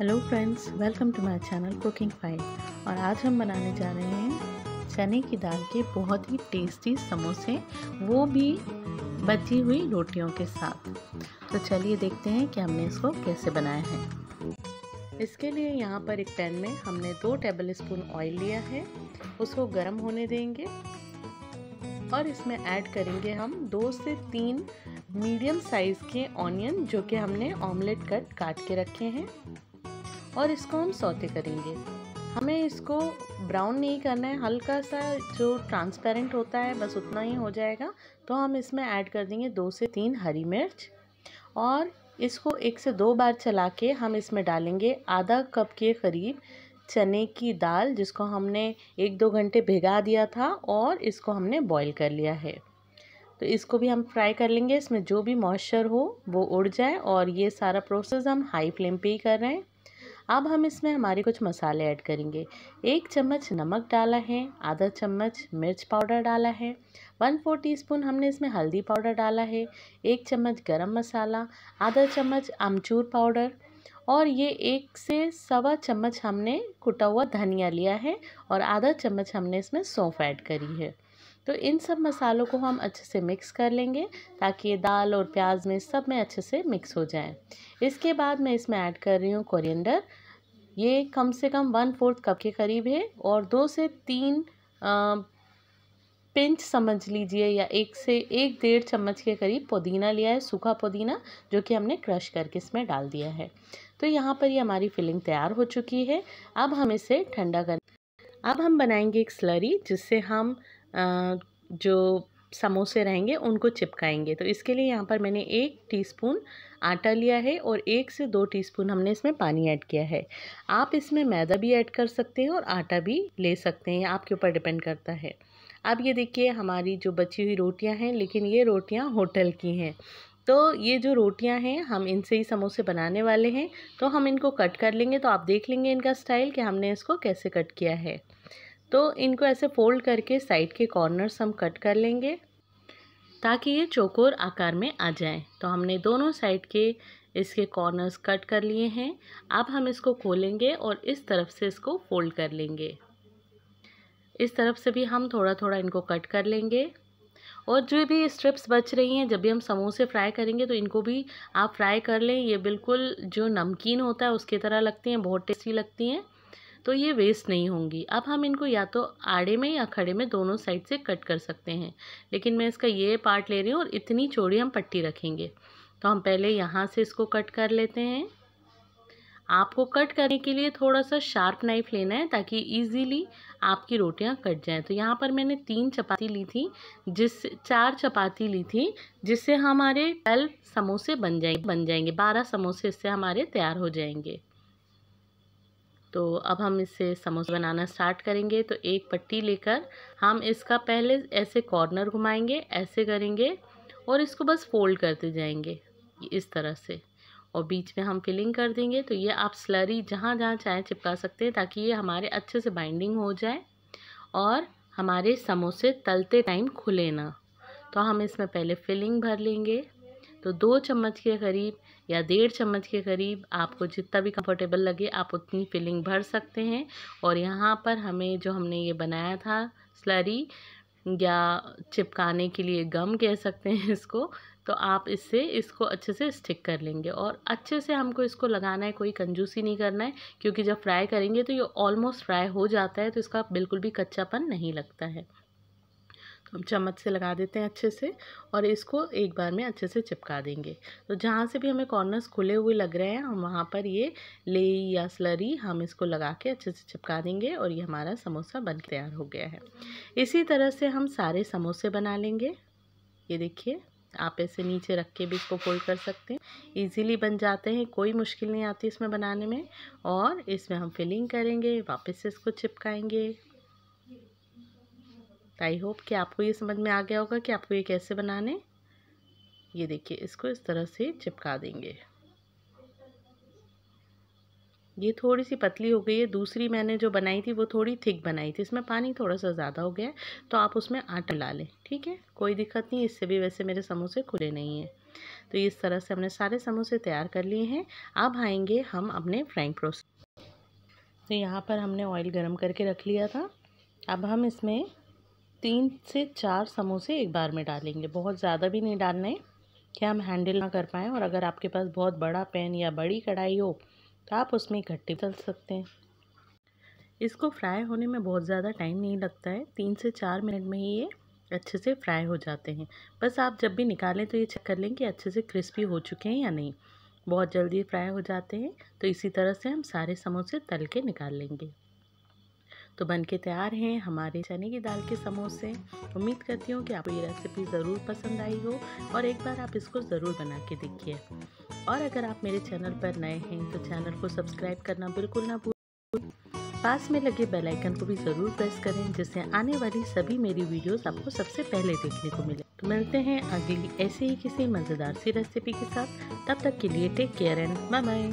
Hello friends, welcome to my channel cooking five. और आज हम बनाने जा रहे हैं चने की दाल के बहुत ही टेस्टी समोसे, वो भी बची हुई रोटियों के साथ। तो चलिए देखते हैं कि हमने इसको कैसे बनाया है। इसके लिए यहाँ पर एक पैन में हमने दो टेबल स्पून ऑयल लिया है, उसको गर्म होने देंगे। और इसमें ऐड करेंगे हम दो से तीन मीडियम साइज़ के ऑनियन, जो कि हमने ऑमलेट कट काट के रखे हैं। और इसको हम सौते करेंगे। हमें इसको ब्राउन नहीं करना है, हल्का सा जो ट्रांसपेरेंट होता है, बस उतना ही हो जाएगा। तो हम इसमें ऐड कर देंगे दो से तीन हरी मिर्च और इसको एक से दो बार चला के हम इसमें डालेंगे आधा कप के करीब चने की दाल, जिसको हमने एक दो घंटे भिगा दिया था और इसको हमने बॉईल कर लिया है। तो इसको भी हम फ्राई कर लेंगे। इसमें जो भी मॉइस्चर हो, वो उड़ जाए और ये सारा प्रोसेस हम हाई फ्लेम पे ही कर रहे हैं। अब हम इसमें हमारे कुछ मसाले ऐड करेंगे। एक चम्मच नमक डाला है, आधा चम्मच मिर्च पाउडर डाला है, वन फोर टीस्पून हमने इसमें हल्दी पाउडर डाला है, एक चम्मच गरम मसाला, आधा चम्मच अमचूर पाउडर और ये एक से सवा चम्मच हमने कुटा हुआ धनिया लिया है और आधा चम्मच हमने इसमें सौंफ ऐड करी है। तो इन सब मसालों को हम अच्छे से मिक्स कर लेंगे ताकि ये दाल और प्याज में सब में अच्छे से मिक्स हो जाए। इसके बाद मैं इसमें ऐड कर रही हूँ कोरिएंडर ये कम से कम वन फोर्थ कप के करीब है और दो से तीन पिंच समझ लीजिए या एक से एक डेढ़ चम्मच के करीब पुदीना लिया है, सूखा पुदीना जो कि हमने क्रश करके इसमें डाल दिया है। तो यहाँ पर ये हमारी फिलिंग तैयार हो चुकी है। अब हम इसे ठंडा कर, अब हम बनाएँगे एक स्लरी जिससे हम जो समोसे रहेंगे, उनको चिपकाएँगे। तो इसके लिए यहाँ पर मैंने एक टीस्पून आटा लिया है और एक से दो टीस्पून हमने इसमें पानी ऐड किया है। आप इसमें मैदा भी ऐड कर सकते हैं और आटा भी ले सकते हैं, आपके ऊपर डिपेंड करता है। अब ये देखिए, हमारी जो बची हुई रोटियाँ हैं, लेकिन ये रोटियाँ होटल की हैं। तो ये जो रोटियाँ हैं, हम इनसे ही समोसे बनाने वाले हैं। तो हम इनको कट कर लेंगे तो आप देख लेंगे इनका स्टाइल कि हमने इसको कैसे कट किया है। तो इनको ऐसे फोल्ड करके साइड के कॉर्नर्स हम कट कर लेंगे ताकि ये चौकोर आकार में आ जाए। तो हमने दोनों साइड के इसके कॉर्नर्स कट कर लिए हैं। अब हम इसको खोलेंगे और इस तरफ़ से इसको फोल्ड कर लेंगे। इस तरफ़ से भी हम थोड़ा थोड़ा इनको कट कर लेंगे। और जो भी स्ट्रिप्स बच रही हैं, जब भी हम समोसे फ्राई करेंगे तो इनको भी आप फ्राई कर लें। ये बिल्कुल जो नमकीन होता है, उसकी तरह लगती हैं, बहुत टेस्टी लगती हैं। तो ये वेस्ट नहीं होंगी। अब हम इनको या तो आड़े में या खड़े में दोनों साइड से कट कर सकते हैं। लेकिन मैं इसका ये पार्ट ले रही हूँ और इतनी चौड़ी हम पट्टी रखेंगे। तो हम पहले यहाँ से इसको कट कर लेते हैं। आपको कट करने के लिए थोड़ा सा शार्प नाइफ लेना है ताकि इजीली आपकी रोटियाँ कट जाएँ। तो यहाँ पर मैंने तीन चपाती ली थी, जिस, चार चपाती ली थी, जिससे हमारे ट्वेल्व समोसे बन जाएँगे बन जाएँगे। बारह समोसे इससे हमारे तैयार हो जाएँगे। तो अब हम इससे समोसा बनाना स्टार्ट करेंगे। तो एक पट्टी लेकर हम इसका पहले ऐसे कॉर्नर घुमाएँगे, ऐसे करेंगे और इसको बस फोल्ड करते जाएँगे इस तरह से और बीच में हम फिलिंग कर देंगे। तो ये आप स्लरी जहाँ जहाँ चाहे चिपका सकते हैं ताकि ये हमारे अच्छे से बाइंडिंग हो जाए और हमारे समोसे तलते टाइम खुले ना। तो हम इसमें पहले फिलिंग भर लेंगे। तो दो चम्मच के करीब या डेढ़ चम्मच के करीब आपको जितना भी कंफर्टेबल लगे, आप उतनी फिलिंग भर सकते हैं। और यहाँ पर हमें जो हमने ये बनाया था स्लरी या चिपकाने के लिए गम कह सकते हैं इसको तो आप इससे इसको अच्छे से स्टिक कर लेंगे। और अच्छे से हमको इसको लगाना है, कोई कंजूसी नहीं करना है, क्योंकि जब फ्राई करेंगे तो ये ऑलमोस्ट फ्राई हो जाता है तो इसका बिल्कुल भी कच्चापन नहीं लगता है। हम चम्मच से लगा देते हैं अच्छे से और इसको एक बार में अच्छे से चिपका देंगे। तो जहाँ से भी हमें कॉर्नर्स खुले हुए लग रहे हैं, हम वहाँ पर ये ले या स्लरी हम इसको लगा के अच्छे से चिपका देंगे और ये हमारा समोसा बन तैयार हो गया है। इसी तरह से हम सारे समोसे बना लेंगे। ये देखिए, आप ऐसे नीचे रख के भी इसको फोल्ड कर सकते हैं। इजीली बन जाते हैं, कोई मुश्किल नहीं आती इसमें बनाने में और इसमें हम फिलिंग करेंगे, वापस से इसको चिपकाएँगे। आई होप कि आपको ये समझ में आ गया होगा कि आपको ये कैसे बनाने ये देखिए, इसको इस तरह से चिपका देंगे। ये थोड़ी सी पतली हो गई है। दूसरी मैंने जो बनाई थी, वो थोड़ी थिक बनाई थी। इसमें पानी थोड़ा सा ज़्यादा हो गया है तो आप उसमें आटा ला लें, ठीक है? कोई दिक्कत नहीं, इससे भी वैसे मेरे समोसे खुले नहीं हैं। तो इस तरह से हमने सारे समोसे तैयार कर लिए हैं। अब आएँगे हम अपने फ्राइंग प्रोसेस। तो यहाँ पर हमने ऑयल गर्म करके रख लिया था। अब हम इसमें तीन से चार समोसे एक बार में डालेंगे। बहुत ज़्यादा भी नहीं डालना है। कि हम हैंडल ना कर पाएँ? और अगर आपके पास बहुत बड़ा पैन या बड़ी कढ़ाई हो तो आप उसमें इकट्ठे चल सकते हैं। इसको फ्राई होने में बहुत ज़्यादा टाइम नहीं लगता है। तीन से चार मिनट में ही ये अच्छे से फ्राई हो जाते हैं। बस आप जब भी निकालें तो ये चेक कर लें कि अच्छे से क्रिस्पी हो चुके हैं या नहीं। बहुत जल्दी फ्राई हो जाते हैं तो इसी तरह से हम सारे समोसे तल के निकाल लेंगे। तो बन के तैयार हैं हमारे चने की दाल के समोसे। उम्मीद करती हूँ कि आपको ये रेसिपी ज़रूर पसंद आई हो और एक बार आप इसको ज़रूर बना के देखिए। और अगर आप मेरे चैनल पर नए हैं तो चैनल को सब्सक्राइब करना बिल्कुल ना भूल पास में लगे बेल आइकन को भी ज़रूर प्रेस करें, जिससे आने वाली सभी मेरी वीडियोस आपको सबसे पहले देखने को मिले। तो मिलते हैं अगली ऐसे ही किसी मज़ेदार सी रेसिपी के साथ। तब तक के लिए take care and bye bye